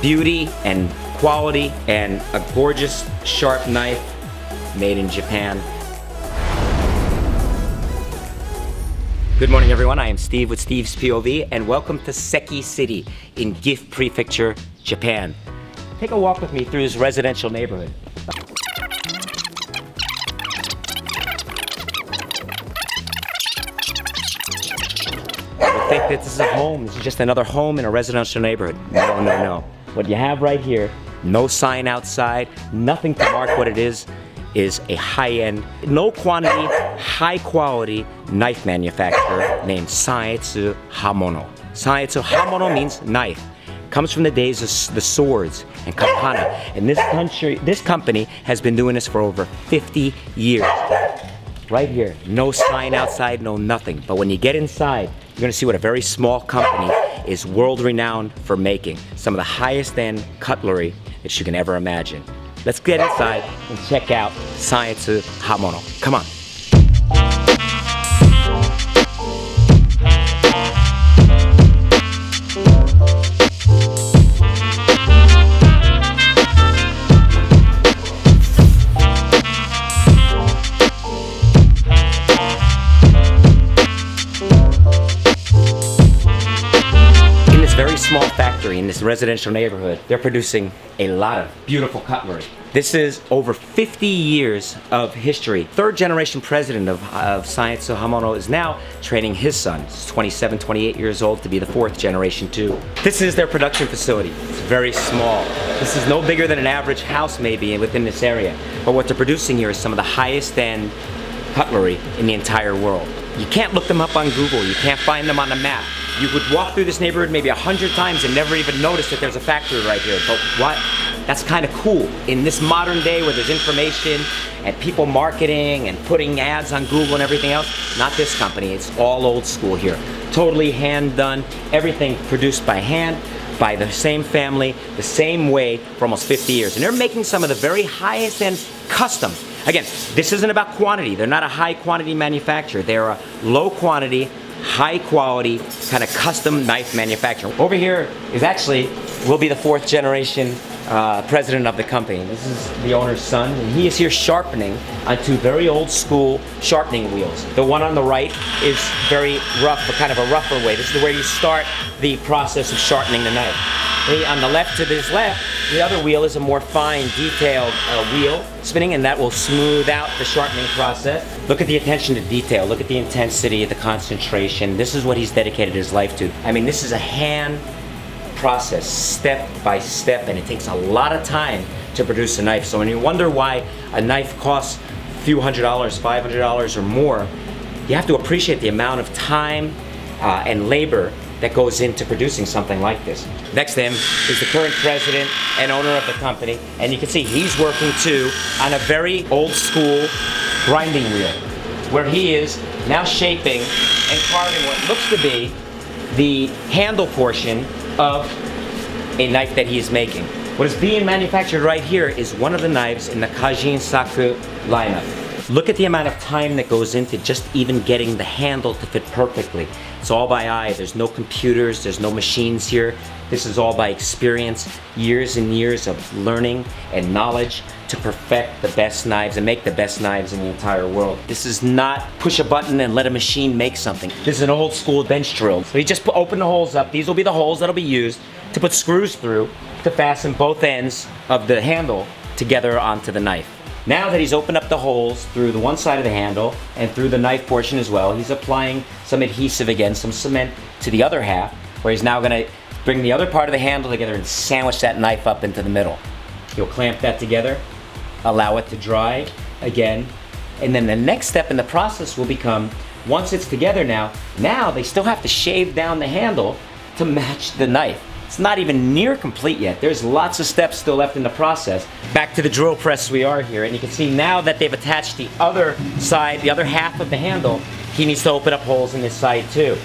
beauty and quality and a gorgeous sharp knife made in Japan. Good morning everyone, I am Steve with Steve's POV and welcome to Seki City in Gifu Prefecture, Japan. Take a walk with me through this residential neighborhood. I think that this is a home, this is just another home in a residential neighborhood. No, no, no. What you have right here, no sign outside, nothing to mark what it is, is a high-end, no quantity, high quality knife manufacturer named Sanetsu Hamono. Sanetsu Hamono means knife. Comes from the days of the swords and katana. And this country, this company has been doing this for over 50 years. Right here, no sign outside, no nothing. But when you get inside, you're gonna see what a very small company is world renowned for making. Some of the highest end cutlery that you can ever imagine. Let's get inside and check out Sanetsu Hamono. Come on. Small factory in this residential neighborhood, they're producing a lot of beautiful cutlery. This is over 50 years of history. Third generation president of, of Sanetsu Hamono is now training his son, He's 27, 28 years old, to be the fourth generation too. This is their production facility. It's very small. This is no bigger than an average house maybe within this area. But what they're producing here is some of the highest end cutlery in the entire world. You can't look them up on Google. You can't find them on the map. You could walk through this neighborhood maybe a hundred times and never even notice that there's a factory right here. But what? That's kind of cool. In this modern day where there's information and people marketing and putting ads on Google and everything else, not this company. It's all old school here. Totally hand done. Everything produced by hand by the same family, the same way for almost 50 years. And they're making some of the very highest end custom. Again, this isn't about quantity. They're not a high quantity manufacturer. They're a low quantity, high quality kind of custom knife manufacturer. Over here is actually, will be the fourth generation uh, president of the company. This is the owner's son, and he is here sharpening on two very old school sharpening wheels. The one on the right is very rough, but kind of a rougher way. This is where you start the process of sharpening the knife. On the left to this left, the other wheel is a more fine, detailed uh, wheel spinning, and that will smooth out the sharpening process. Look at the attention to detail. Look at the intensity, the concentration. This is what he's dedicated his life to. I mean, this is a hand process, step by step, and it takes a lot of time to produce a knife. So when you wonder why a knife costs a few hundred dollars, $500 or more, you have to appreciate the amount of time uh, and labor that goes into producing something like this. Next to him is the current president and owner of the company, and you can see he's working too on a very old school grinding wheel, where he is now shaping and carving what looks to be the handle portion of a knife that he is making. What is being manufactured right here is one of the knives in the Kajin Saku lineup. Look at the amount of time that goes into just even getting the handle to fit perfectly. It's all by eye. There's no computers, there's no machines here. This is all by experience, years and years of learning and knowledge to perfect the best knives and make the best knives in the entire world. This is not push a button and let a machine make something. This is an old school bench drill. So you just open the holes up. These will be the holes that'll be used to put screws through to fasten both ends of the handle together onto the knife. Now that he's opened up the holes through the one side of the handle and through the knife portion as well, he's applying some adhesive again, some cement to the other half, where he's now gonna bring the other part of the handle together and sandwich that knife up into the middle. He'll clamp that together, allow it to dry again, and then the next step in the process will become, once it's together now, now they still have to shave down the handle to match the knife. It's not even near complete yet. There's lots of steps still left in the process. Back to the drill press we are here, and you can see now that they've attached the other side, the other half of the handle, he needs to open up holes in this side too.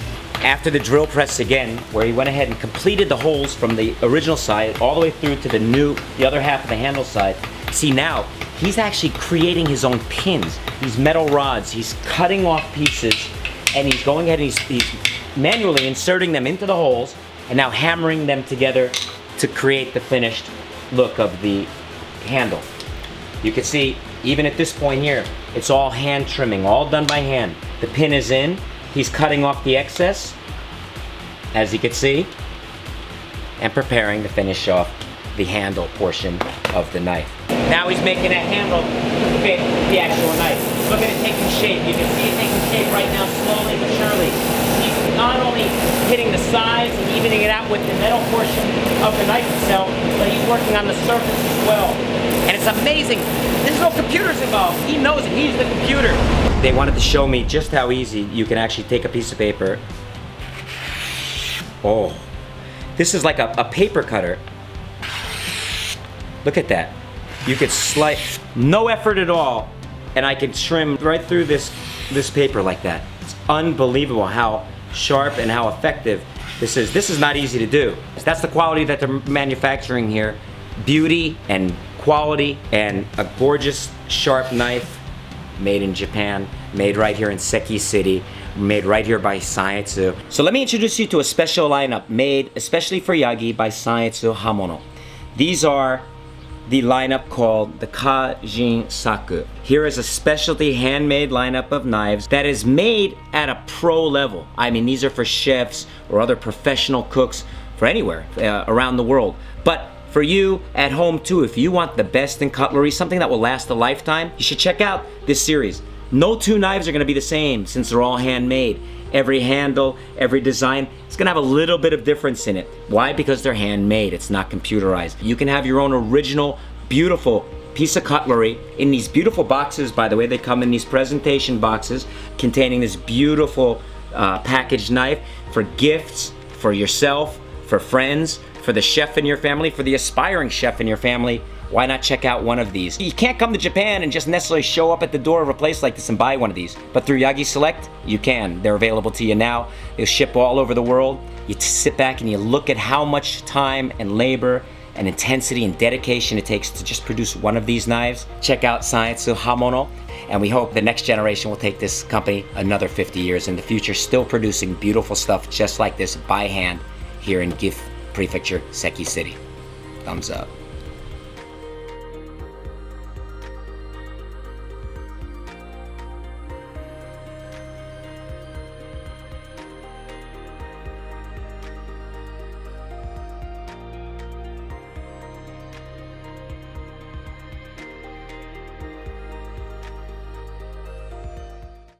After the drill press again, where he went ahead and completed the holes from the original side all the way through to the new, the other half of the handle side, see now, he's actually creating his own pins, these metal rods. He's cutting off pieces, and he's going ahead and he's, he's manually inserting them into the holes, and now hammering them together to create the finished look of the handle. You can see, even at this point here, it's all hand trimming, all done by hand. The pin is in, he's cutting off the excess, as you can see, and preparing to finish off the handle portion of the knife. Now he's making a handle fit the actual knife. Look at it taking shape. You can see it taking shape right now, slowly but surely. And evening it out with the metal portion of the knife itself, but he's working on the surface as well. And it's amazing. There's no computers involved. He knows it. He's the computer. They wanted to show me just how easy you can actually take a piece of paper. Oh, this is like a, a paper cutter Look at that. You could slice, no effort at all, and I can trim right through this, this paper like that. It's unbelievable how sharp and how effective this is. This is not easy to do. That's the quality that they're manufacturing here. Beauty and quality and a gorgeous sharp knife made in Japan, made right here in Seki City, made right here by Sanetsu So let me introduce you to a special lineup made especially for Yagi by Sanetsu Hamono. These are the lineup called the Kajin Saku. Here is a specialty handmade lineup of knives that is made at a pro level. I mean, these are for chefs or other professional cooks for anywhere uh, around the world. But for you at home too, if you want the best in cutlery, something that will last a lifetime, you should check out this series. No two knives are gonna be the same since they're all handmade every handle, every design, it's gonna have a little bit of difference in it. Why? Because they're handmade, it's not computerized. You can have your own original, beautiful piece of cutlery in these beautiful boxes, by the way, they come in these presentation boxes containing this beautiful uh, packaged knife for gifts, for yourself, for friends, for the chef in your family, for the aspiring chef in your family, why not check out one of these? You can't come to Japan and just necessarily show up at the door of a place like this and buy one of these. But through Yagi Select, you can. They're available to you now. They'll ship all over the world. You sit back and you look at how much time and labor and intensity and dedication it takes to just produce one of these knives. Check out Sanetsu Hamono. And we hope the next generation will take this company another 50 years in the future, still producing beautiful stuff just like this by hand here in Gifu Prefecture, Seki City. Thumbs up.